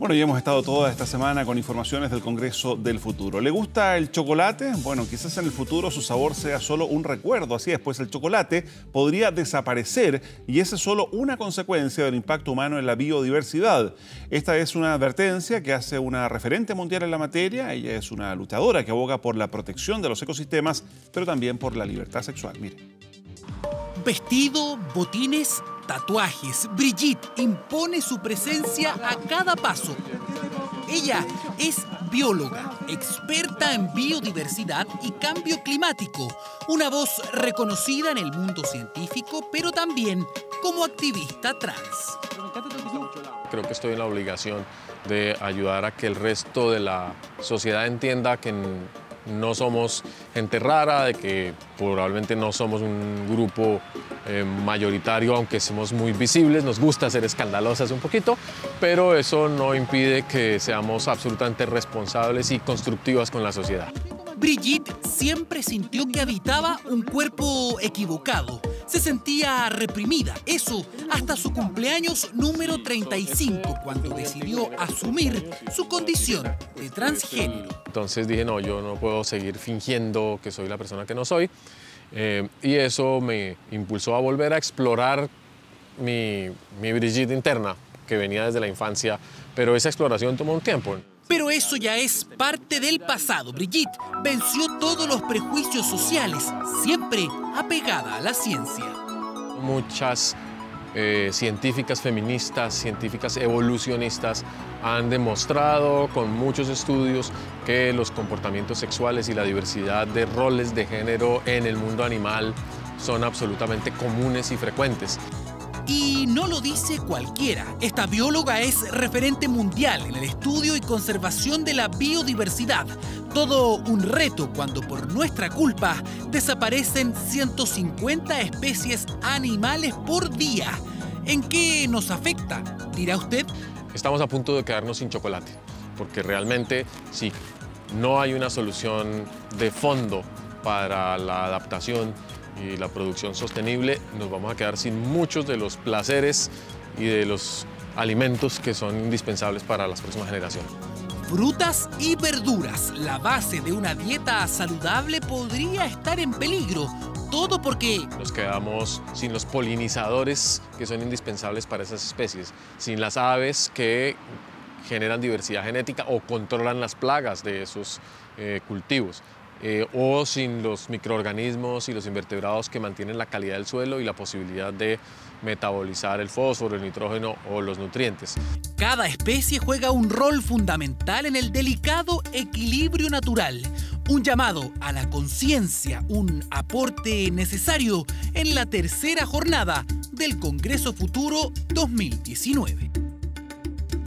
Bueno, ya hemos estado toda esta semana con informaciones del Congreso del Futuro. ¿Le gusta el chocolate? Bueno, quizás en el futuro su sabor sea solo un recuerdo. Así es, pues el chocolate podría desaparecer y esa es solo una consecuencia del impacto humano en la biodiversidad. Esta es una advertencia que hace una referente mundial en la materia. Ella es una luchadora que aboga por la protección de los ecosistemas, pero también por la libertad sexual. Mire. Vestido, botines, tatuajes. Brigitte impone su presencia a cada paso. Ella es bióloga, experta en biodiversidad y cambio climático, una voz reconocida en el mundo científico, pero también como activista trans. Creo que estoy en la obligación de ayudar a que el resto de la sociedad entienda que no somos gente rara, de que probablemente no somos un grupo eh, mayoritario, aunque somos muy visibles, nos gusta ser escandalosas un poquito, pero eso no impide que seamos absolutamente responsables y constructivas con la sociedad. Brigitte siempre sintió que habitaba un cuerpo equivocado. Se sentía reprimida, eso hasta su cumpleaños número 35, cuando decidió asumir su condición de transgénero. Entonces dije, no, yo no puedo seguir fingiendo que soy la persona que no soy. Eh, y eso me impulsó a volver a explorar mi, mi Brigitte interna, que venía desde la infancia, pero esa exploración tomó un tiempo. Pero eso ya es parte del pasado. Brigitte venció todos los prejuicios sociales, siempre apegada a la ciencia. Muchas eh, científicas feministas, científicas evolucionistas han demostrado con muchos estudios que los comportamientos sexuales y la diversidad de roles de género en el mundo animal son absolutamente comunes y frecuentes. Y no lo dice cualquiera. Esta bióloga es referente mundial en el estudio y conservación de la biodiversidad. Todo un reto cuando por nuestra culpa desaparecen 150 especies animales por día. ¿En qué nos afecta? Dirá usted. Estamos a punto de quedarnos sin chocolate, porque realmente si no hay una solución de fondo para la adaptación y la producción sostenible, nos vamos a quedar sin muchos de los placeres y de los alimentos que son indispensables para las próximas generaciones. Frutas y verduras, la base de una dieta saludable podría estar en peligro. Todo porque... Nos quedamos sin los polinizadores que son indispensables para esas especies, sin las aves que generan diversidad genética o controlan las plagas de esos eh, cultivos. Eh, o sin los microorganismos y los invertebrados que mantienen la calidad del suelo y la posibilidad de metabolizar el fósforo, el nitrógeno o los nutrientes. Cada especie juega un rol fundamental en el delicado equilibrio natural, un llamado a la conciencia, un aporte necesario en la tercera jornada del Congreso Futuro 2019.